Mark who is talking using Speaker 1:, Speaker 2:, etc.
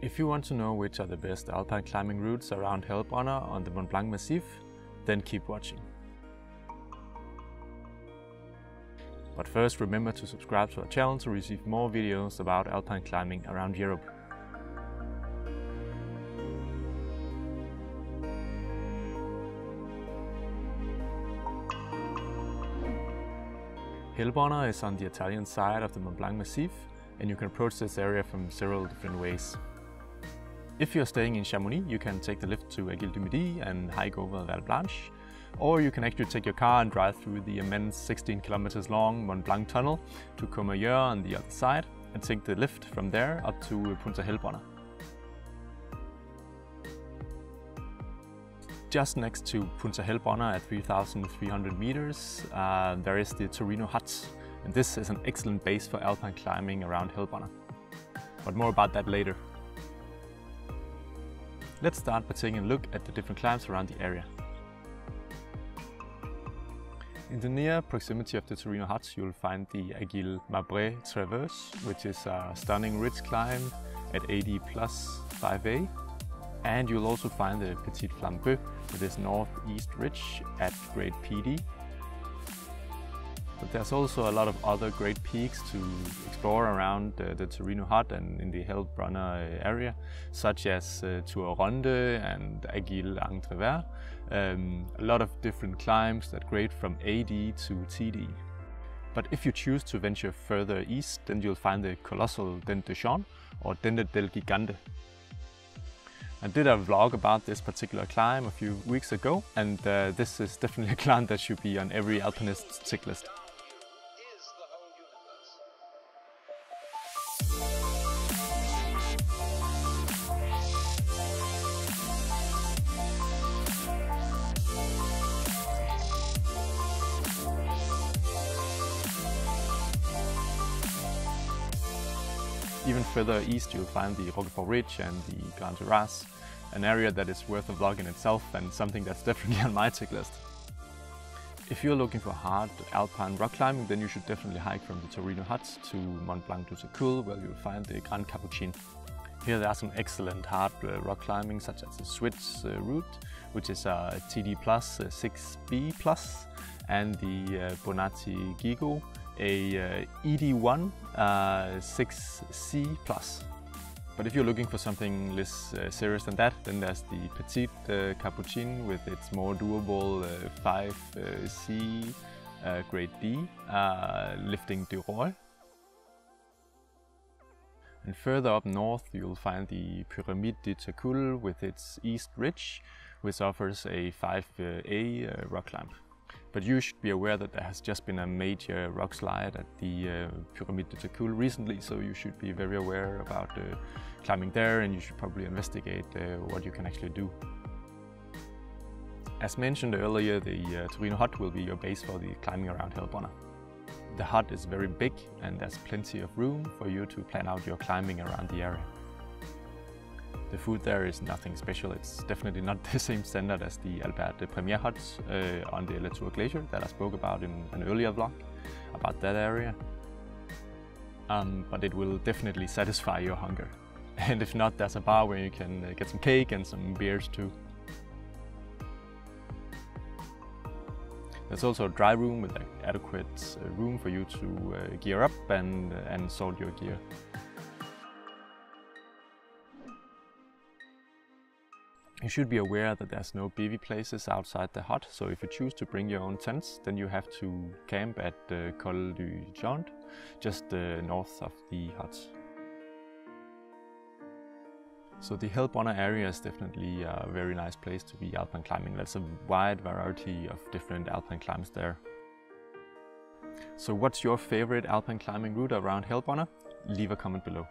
Speaker 1: If you want to know which are the best alpine climbing routes around Helbronner on the Mont Blanc Massif, then keep watching. But first remember to subscribe to our channel to receive more videos about alpine climbing around Europe. Helbronner is on the Italian side of the Mont Blanc Massif and you can approach this area from several different ways. If you're staying in Chamonix, you can take the lift to Aiguille du Midi and hike over Vallee Blanche, or you can actually take your car and drive through the immense 16 kilometers long Mont Blanc tunnel to Courmayeur on the other side and take the lift from there up to Punta Helbronner. Just next to Punta Helbronner at 3,300 meters, uh, there is the Torino Hut, and this is an excellent base for alpine climbing around Helbronner. But more about that later. Let's start by taking a look at the different climbs around the area. In the near proximity of the Torino Hut, you'll find the Aiguille Marbrées Traverse, which is a stunning ridge climb at AD plus 5A and you'll also find the Petit Flambeau with this northeast ridge at Great PD. But there's also a lot of other great peaks to explore around uh, the Torino Hut and in the Helbronner area, such as uh, Tour Ronde and Aiguille Entrèves. Um, a lot of different climbs that grade from AD to TD. But if you choose to venture further east, then you'll find the colossal Dent du Géant or Dente del Gigante, I did a vlog about this particular climb a few weeks ago and uh, this is definitely a climb that should be on every alpinist's tick list. Even further east you'll find the Rochefort Ridge and the Grand Jorasses, an area that is worth a vlog in itself and something that's definitely on my tick list. If you're looking for hard alpine rock climbing, then you should definitely hike from the Torino Hut to Mont Blanc du Tacul, where you'll find the Grand Capucin. Here there are some excellent hard uh, rock climbing, such as the Swiss uh, route, which is a TD plus, 6B plus, and the uh, Bonatti Ghigo, a uh, ED1 uh, 6C plus. But if you're looking for something less uh, serious than that, then there's the Petit uh, with its more doable uh, 5C uh, grade D lifting du Roy. And further up north you'll find the Pyramide de Tacul with its east ridge, which offers a 5A rock climb. But you should be aware that there has just been a major rock slide at the uh, Pyramide de Tacul recently, so you should be very aware about uh, climbing there and you should probably investigate uh, what you can actually do. As mentioned earlier, the uh, Torino Hut will be your base for the climbing around Helbronner. The hut is very big and there's plenty of room for you to plan out your climbing around the area. The food there is nothing special. It's definitely not the same standard as the Albert Premier Hut uh, on the La Tour Glacier that I spoke about in an earlier vlog about that area. Um, but it will definitely satisfy your hunger. And if not, there's a bar where you can uh, get some cake and some beers too. There's also a dry room with adequate uh, room for you to uh, gear up and, and sort your gear. You should be aware that there's no bivy places outside the hut, so if you choose to bring your own tents, then you have to camp at the Col du Géant, just uh, north of the hut. So the Helbronner area is definitely a very nice place to be alpine climbing. There's a wide variety of different alpine climbs there. So what's your favorite alpine climbing route around Helbronner? Leave a comment below.